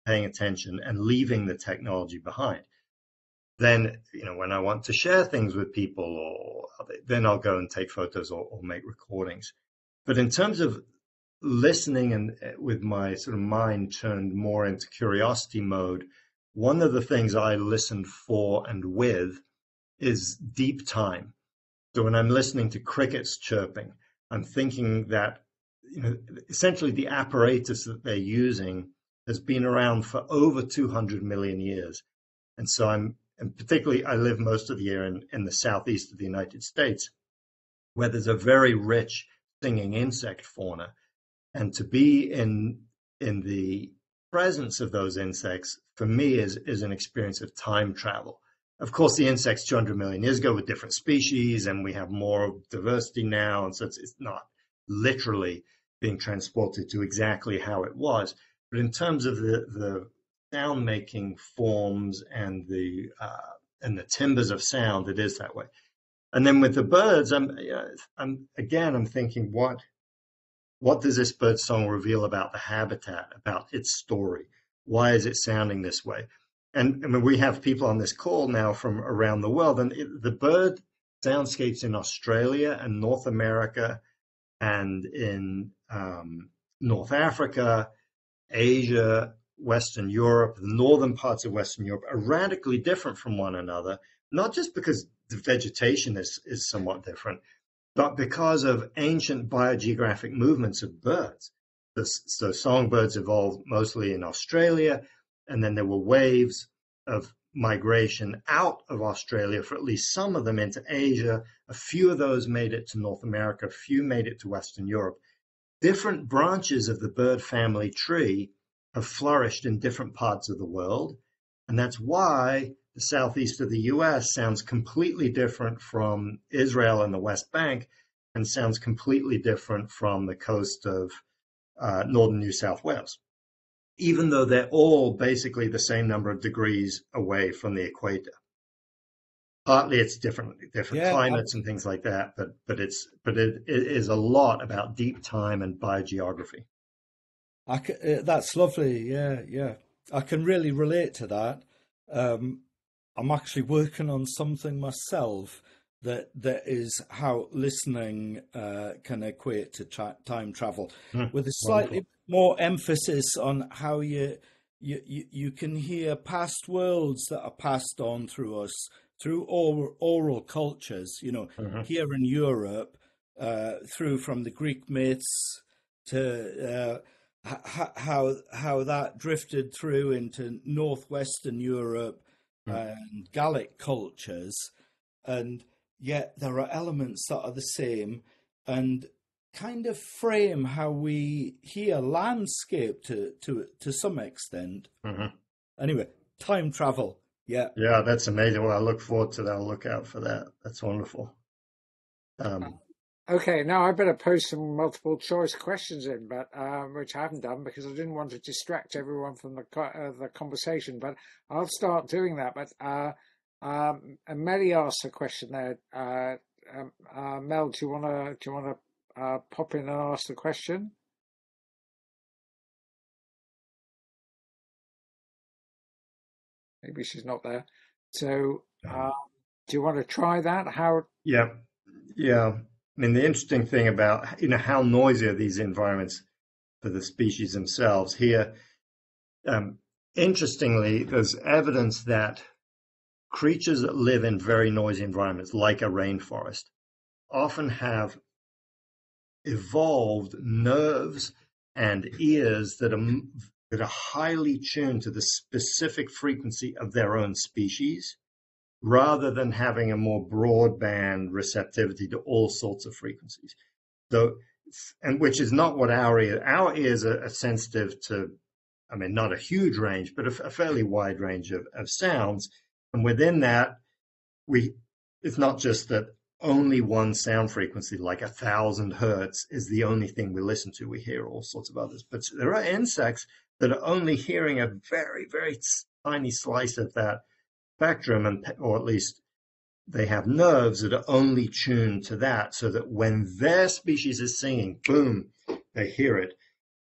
paying attention, and leaving the technology behind. Then, you know, when I want to share things with people, or then I'll go and take photos or, or make recordings. But in terms of listening and uh, with my sort of mind turned more into curiosity mode, one of the things I listen for and with is deep time. So when I'm listening to crickets chirping, I'm thinking that you know essentially the apparatus that they're using has been around for over 200 million years, and so I'm and particularly I live most of the year in, in the southeast of the United States, where there's a very rich singing insect fauna, and to be in in the presence of those insects for me is is an experience of time travel. Of course, the insects 200 million years ago were different species, and we have more diversity now, and so it's, it's not literally being transported to exactly how it was. But in terms of the, the sound making forms and the uh, and the timbers of sound, it is that way. And then with the birds, I'm, I'm again, I'm thinking, what what does this bird song reveal about the habitat, about its story? Why is it sounding this way? and I mean, we have people on this call now from around the world, and it, the bird soundscapes in Australia and North America and in um, North Africa, Asia, Western Europe, the northern parts of Western Europe are radically different from one another, not just because the vegetation is, is somewhat different, but because of ancient biogeographic movements of birds. So songbirds evolved mostly in Australia, and then there were waves of migration out of Australia for at least some of them into Asia. A few of those made it to North America, a few made it to Western Europe. Different branches of the bird family tree have flourished in different parts of the world. And that's why the southeast of the US sounds completely different from Israel and the West Bank and sounds completely different from the coast of uh, northern New South Wales even though they're all basically the same number of degrees away from the equator. Partly it's different different yeah, climates and things like that, but but it's but it, it is a lot about deep time and biogeography. I uh, that's lovely. Yeah, yeah. I can really relate to that. Um, I'm actually working on something myself that that is how listening uh, can equate to tra- time travel, mm, with a slightly wonderful more emphasis on how you, you you you can hear past worlds that are passed on through us through oral, oral cultures. You know, mm-hmm. here in Europe, uh, through from the Greek myths to uh, how how that drifted through into northwestern Europe mm. and Gallic cultures, and yet there are elements that are the same, and kind of frame how we hear landscape to to to some extent. Mm-hmm. Anyway, time travel. Yeah. Yeah, that's amazing. Well, I look forward to that. I'll look out for that. That's wonderful. Um, okay, now I better post some multiple choice questions in, but um, which I haven't done because I didn't want to distract everyone from the uh, the conversation. But I'll start doing that. But uh, um, and Melly asked a question there. Uh, um, uh, Mel, do you want to do you want to uh, pop in and ask the question? Maybe she's not there. So, uh, do you want to try that? How? Yeah, yeah. I mean, the interesting thing about you know how noisy are these environments for the species themselves here. Um, interestingly, there's evidence that creatures that live in very noisy environments, like a rainforest, often have evolved nerves and ears that are that are highly tuned to the specific frequency of their own species rather than having a more broadband receptivity to all sorts of frequencies. So and which is not what our ear our ears are, are sensitive to i mean not a huge range but a, a fairly wide range of, of sounds. And within that we it's not just that only one sound frequency, like a thousand hertz, is the only thing we listen to. We hear all sorts of others. But there are insects that are only hearing a very, very tiny slice of that spectrum, and, or at least they have nerves that are only tuned to that so that when their species is singing, boom, they hear it.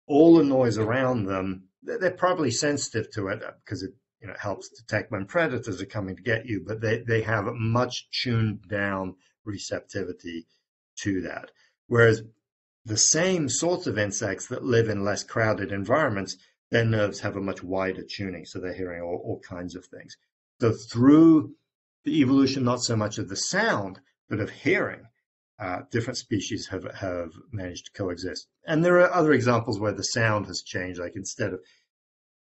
All the noise around them, they're probably sensitive to it uh, because it you know helps detect when predators are coming to get you, but they, they have much tuned down receptivity to that. Whereas the same sorts of insects that live in less crowded environments, their nerves have a much wider tuning, so they're hearing all, all kinds of things. So through the evolution, not so much of the sound, but of hearing, uh, different species have, have managed to coexist. And there are other examples where the sound has changed, like instead of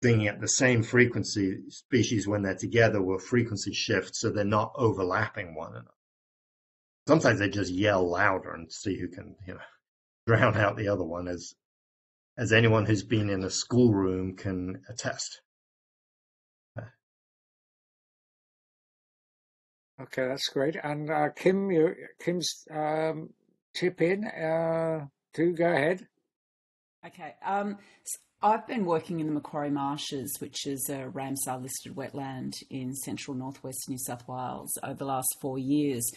singing at the same frequency, species when they're together will frequency shift so they're not overlapping one another. Sometimes they just yell louder and see who can, you know, (laughs) drown out the other one as as anyone who's been in a schoolroom can attest. Okay, that's great. And uh, Kim, you, Kim's um, tip in. Uh, go ahead. Okay. Um, so I've been working in the Macquarie Marshes, which is a Ramsar listed wetland in central northwest New South Wales, over the last four years.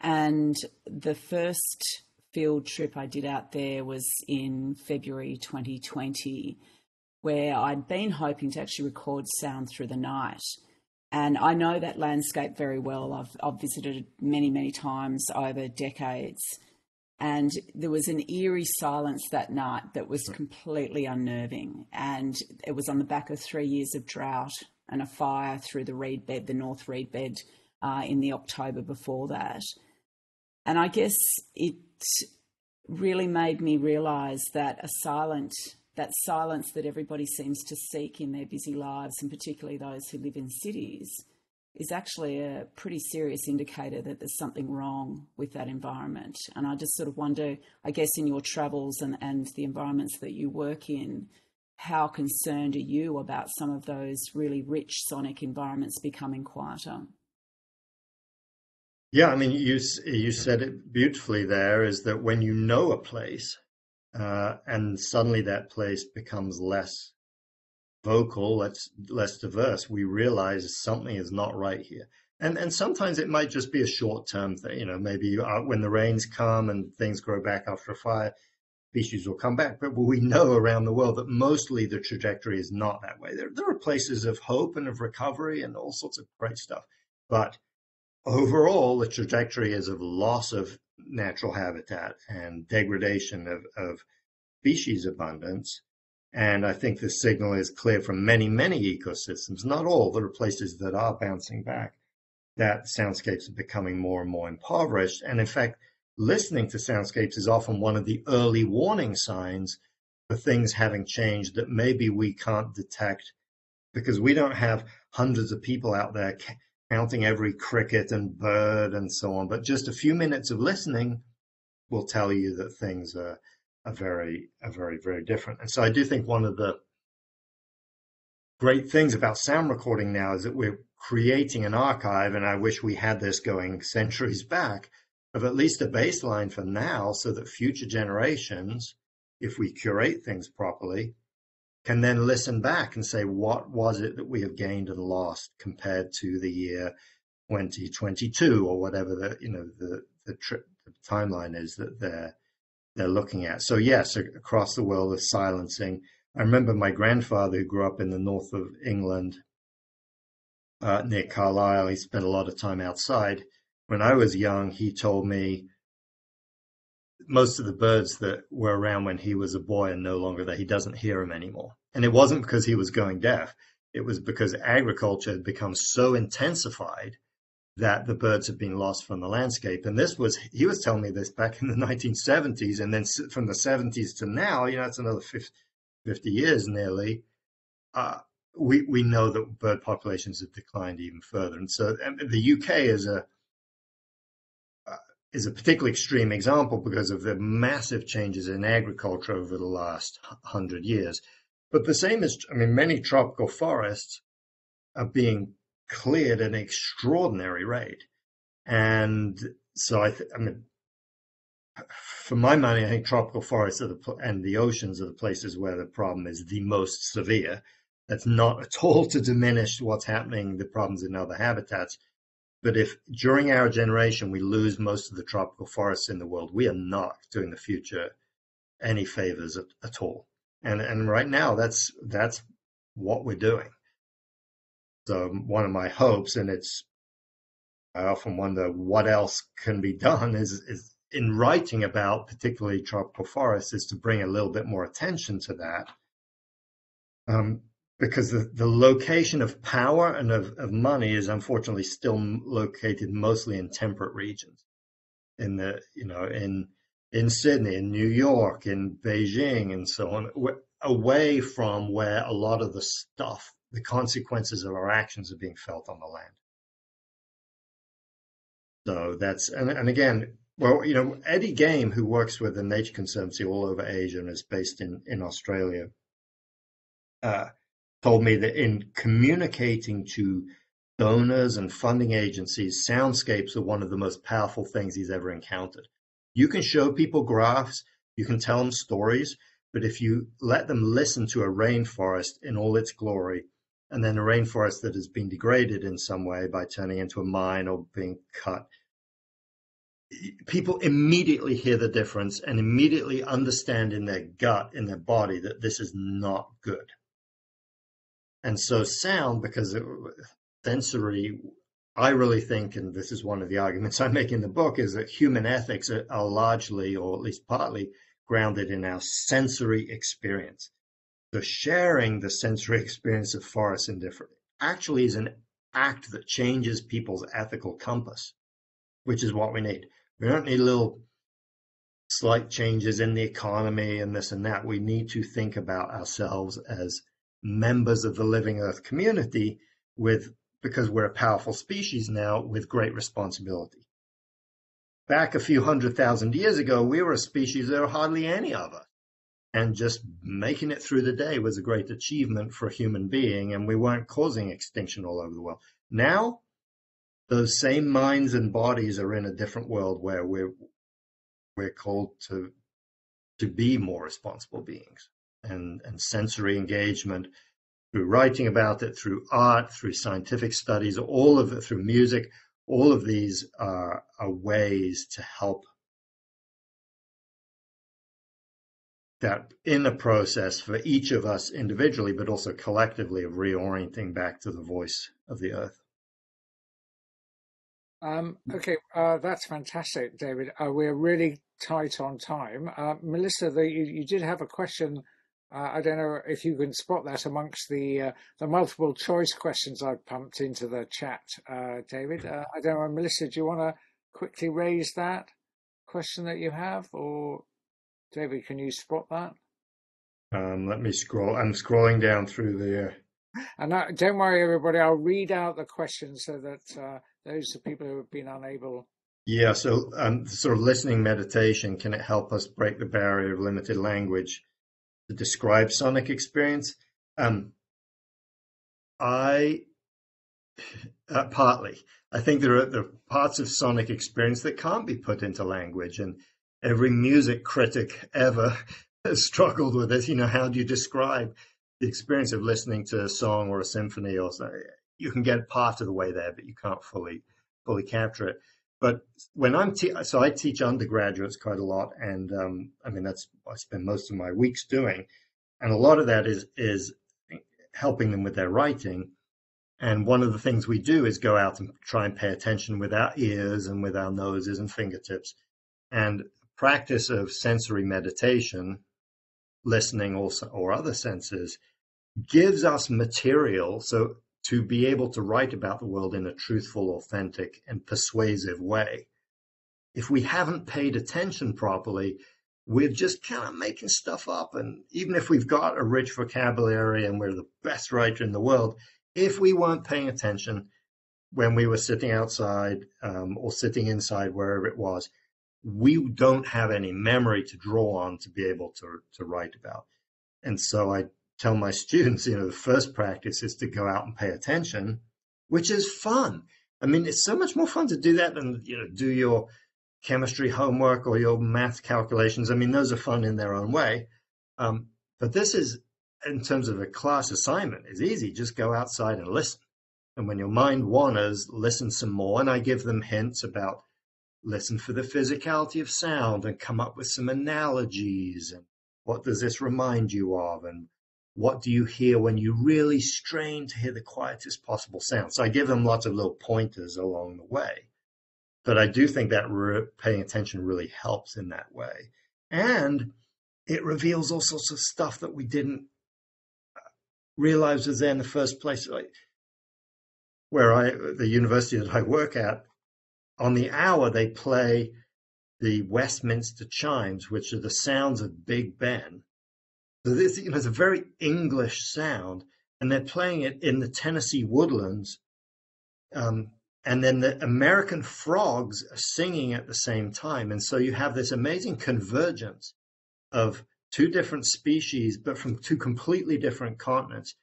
And the first field trip I did out there was in February 2020, where I'd been hoping to actually record sound through the night. And I know that landscape very well. I've, I've visited many, many times over decades. And there was an eerie silence that night that was completely unnerving. And it was on the back of three years of drought and a fire through the reed bed, the North Reed bed, uh, in the October before that. And I guess it really made me realize that a silent that silence that everybody seems to seek in their busy lives, and particularly those who live in cities, is actually a pretty serious indicator that there's something wrong with that environment. And I just sort of wonder, I guess, in your travels and, and the environments that you work in, how concerned are you about some of those really rich sonic environments becoming quieter? Yeah, I mean, you you said it beautifully. There is that when you know a place, uh, and suddenly that place becomes less vocal, less less diverse, we realize something is not right here. And and sometimes it might just be a short term thing. You know, maybe uh, when the rains come and things grow back after a fire, species will come back. But we know around the world that mostly the trajectory is not that way. There there are places of hope and of recovery and all sorts of great stuff, but overall, the trajectory is of loss of natural habitat and degradation of, of species abundance. And I think the signal is clear from many, many ecosystems, not all, there are places that are bouncing back, that soundscapes are becoming more and more impoverished. And in fact, listening to soundscapes is often one of the early warning signs for things having changed that maybe we can't detect because we don't have hundreds of people out there counting every cricket and bird and so on. But just a few minutes of listening will tell you that things are, are very, are very, very different. And so I do think one of the great things about sound recording now is that we're creating an archive, and I wish we had this going centuries back, of at least a baseline for now so that future generations, if we curate things properly, can then listen back and say, what was it that we have gained and lost compared to the year 2022 or whatever the, you know, the, the, the timeline is that they're, they're looking at. So yes, across the world of silencing. I remember my grandfather who grew up in the north of England, uh, near Carlisle. He spent a lot of time outside. When I was young, he told me most of the birds that were around when he was a boy are no longer there. He doesn't hear them anymore. And it wasn't because he was going deaf. It was because agriculture had become so intensified that the birds have been lost from the landscape. And this was, he was telling me this back in the (laughs) 1970s. And then from the 70s to now, you know, it's another 50, 50 years nearly. Uh, we, we know that bird populations have declined even further. And so the UK is a, is a particularly extreme example because of the massive changes in agriculture over the last hundred years. But the same is, I mean, many tropical forests are being cleared an extraordinary rate. And so I, th- I mean, for my money, I think tropical forests the, and the oceans are the places where the problem is the most severe. That's not at all to diminish what's happening, the problems in other habitats. But if during our generation we lose most of the tropical forests in the world, we are not doing the future any favors at, at all. And and right now that's that's what we're doing. So one of my hopes, and it's I often wonder what else can be done, is is in writing about particularly tropical forests, is to bring a little bit more attention to that. Um, because the, the location of power and of, of money is unfortunately still located mostly in temperate regions in the you know in in Sydney in New York in Beijing and so on away from where a lot of the stuff the consequences of our actions are being felt on the land so that's and, and again well you know Eddie Game who works with the Nature Conservancy all over Asia and is based in in Australia uh, told me that in communicating to donors and funding agencies, soundscapes are one of the most powerful things he's ever encountered. You can show people graphs, you can tell them stories, but if you let them listen to a rainforest in all its glory, and then a rainforest that has been degraded in some way by turning into a mine or being cut, people immediately hear the difference and immediately understand in their gut, in their body, that this is not good. And so sound, because it, sensory, I really think, and this is one of the arguments I make in the book, is that human ethics are, are largely, or at least partly, grounded in our sensory experience. So sharing the sensory experience of forests and different actually is an act that changes people's ethical compass, which is what we need. We don't need little slight changes in the economy and this and that. We need to think about ourselves as members of the living earth community with because we're a powerful species now with great responsibility. Back a few hundred thousand years ago, we were a species there were hardly any of us. And just making it through the day was a great achievement for a human being, and we weren't causing extinction all over the world. Now, those same minds and bodies are in a different world where we're we're called to to be more responsible beings and, and sensory engagement through writing about it, through art, through scientific studies, all of it through music. All of these are, are ways to help that in the process for each of us individually, but also collectively of reorienting back to the voice of the earth. Um, okay, uh, that's fantastic, David. Uh, we're really tight on time. Uh, Melissa, the, you, you, did have a question uh, I don't know if you can spot that amongst the uh, the multiple choice questions I've pumped into the chat, uh, David. Uh, I don't know, Melissa, do you want to quickly raise that question that you have, or David, can you spot that? Um, let me scroll. I'm scrolling down through there. And don't worry, everybody. I'll read out the questions so that uh, those people who have been unable. Yeah. So, um, sort of listening meditation can it help us break the barrier of limited language? to describe sonic experience. Um, I uh, partly I think there are, there are parts of sonic experience that can't be put into language, and every music critic ever (laughs) has struggled with this. You know, how do you describe the experience of listening to a song or a symphony or something? You can get part of the way there, but you can't fully fully capture it. But when I'm te- so I teach undergraduates quite a lot, and um, I mean that's I spend most of my weeks doing, and a lot of that is is helping them with their writing. And one of the things we do is go out and try and pay attention with our ears and with our noses and fingertips, and practice of sensory meditation, listening also or other senses, gives us material. So to be able to write about the world in a truthful, authentic, and persuasive way. If we haven't paid attention properly, we're just kind of making stuff up. And even if we've got a rich vocabulary and we're the best writer in the world, if we weren't paying attention when we were sitting outside um, or sitting inside, wherever it was, we don't have any memory to draw on to be able to, to write about. And so I tell my students, you know, the first practice is to go out and pay attention, which is fun. I mean, it's so much more fun to do that than, you know, do your chemistry homework or your math calculations. I mean, those are fun in their own way. Um, but this is, in terms of a class assignment, is easy. Just go outside and listen. And when your mind wanders, listen some more. And I give them hints about listen for the physicality of sound and come up with some analogies and what does this remind you of and what do you hear when you really strain to hear the quietest possible sound? So i give them lots of little pointers along the way but i do think that re- paying attention really helps in that way. And it reveals all sorts of stuff that we didn't uh, realize was there in the first place like where i the university that i work at on the hour they play the Westminster chimes, which are the sounds of Big Ben. So this you know, it's a very English sound, and they're playing it in the Tennessee woodlands. Um, and then the American frogs are singing at the same time. And so you have this amazing convergence of two different species, but from two completely different continents.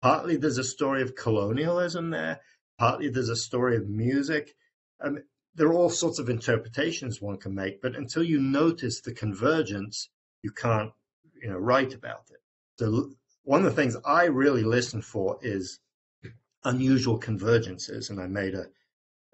Partly there's a story of colonialism there, partly there's a story of music. Um, there are all sorts of interpretations one can make, but until you notice the convergence, you can't, you know, write about it. So one of the things I really listen for is unusual convergences, and I made a,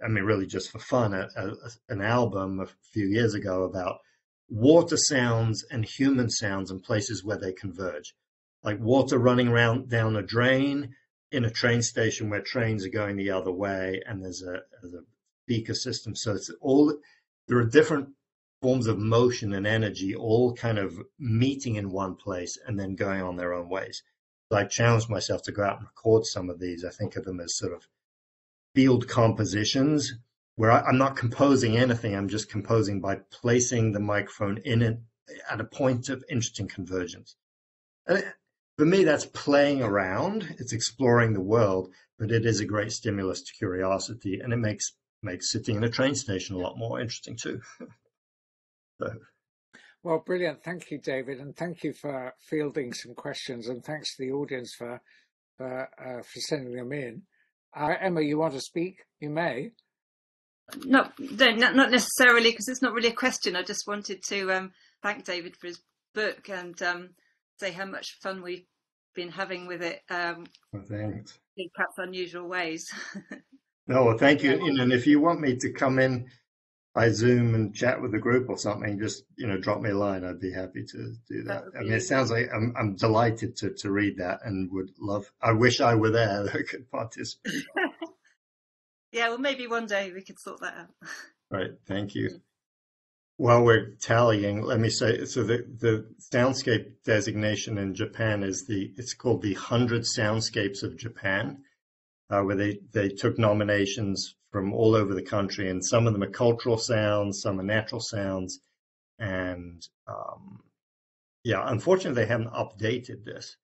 I mean, really just for fun, a, a, an album a few years ago about water sounds and human sounds and places where they converge, like water running around down a drain in a train station where trains are going the other way, and there's a, there's a ecosystem. So it's all there are different forms of motion and energy all kind of meeting in one place and then going on their own ways. I challenged myself to go out and record some of these. I think of them as sort of field compositions where I, am not composing anything. I'm just composing by placing the microphone in it at a point of interesting convergence. And for me, that's playing around. It's exploring the world, but it is a great stimulus to curiosity, and it makes makes sitting in a train station a lot more interesting too. (laughs) so. Well, brilliant. Thank you, David, and thank you for fielding some questions, and thanks to the audience for for, uh, for sending them in. Uh, Emma, you want to speak? You may. No, not, not necessarily, because it's not really a question. I just wanted to um, thank David for his book and um, say how much fun we've been having with it. Um, well, thanks. In perhaps unusual ways. (laughs) No, well, thank you. And if you want me to come in by Zoom and chat with the group or something, just you know, drop me a line. I'd be happy to do that. I mean, it sounds like I'm I'm delighted to to read that and would love. I wish I were there (laughs) that I could participate. (laughs) yeah, well, maybe one day we could sort that out. Right. Thank you. While we're tallying, let me say so the the soundscape designation in Japan is the it's called the hundred soundscapes of Japan uh, where they, they took nominations from all over the country, and some of them are cultural sounds, some are natural sounds, and um, yeah, unfortunately, they haven't updated this.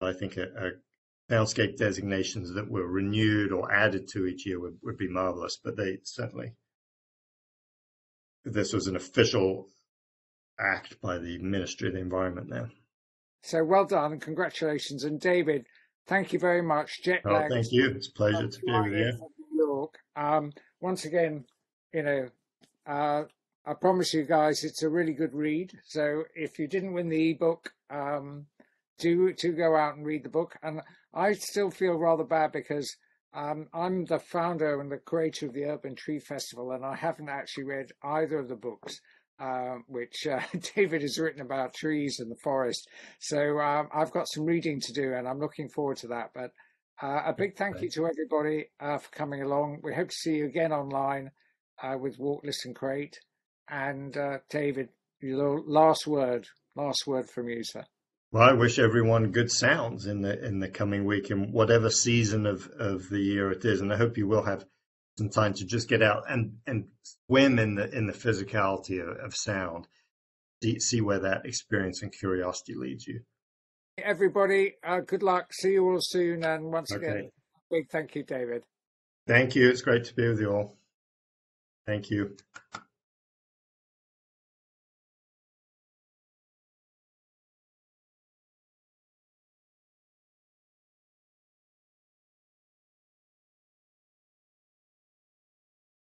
I think a, a soundscape designations that were renewed or added to each year would, would be marvelous, but they certainly this was an official act by the Ministry of the Environment now. So well done and congratulations. And David, Thank you very much. Jet oh, thank you. It's a pleasure to be with you. New York. Um, once again, you know, uh, I promise you guys, it's a really good read. So if you didn't win the ebook, um, do to go out and read the book. And I still feel rather bad because um, I'm the founder and the creator of the Urban Tree Festival, and I haven't actually read either of the books uh, which uh, (laughs) David has written about trees and the forest. So um, I've got some reading to do, and I'm looking forward to that. But uh, a big thank you to everybody uh, for coming along. We hope to see you again online uh, with Walk, Listen, Create. And uh, David, your last word, last word from you, sir. Well, I wish everyone good sounds in the in the coming week in whatever season of, of the year it is, and I hope you will have some time to just get out and and swim in the in the physicality of, of sound see, see where that experience and curiosity leads you. Everybody uh, good luck. See you all soon and once okay. again big thank you david. Thank you. It's great to be with you all. Thank you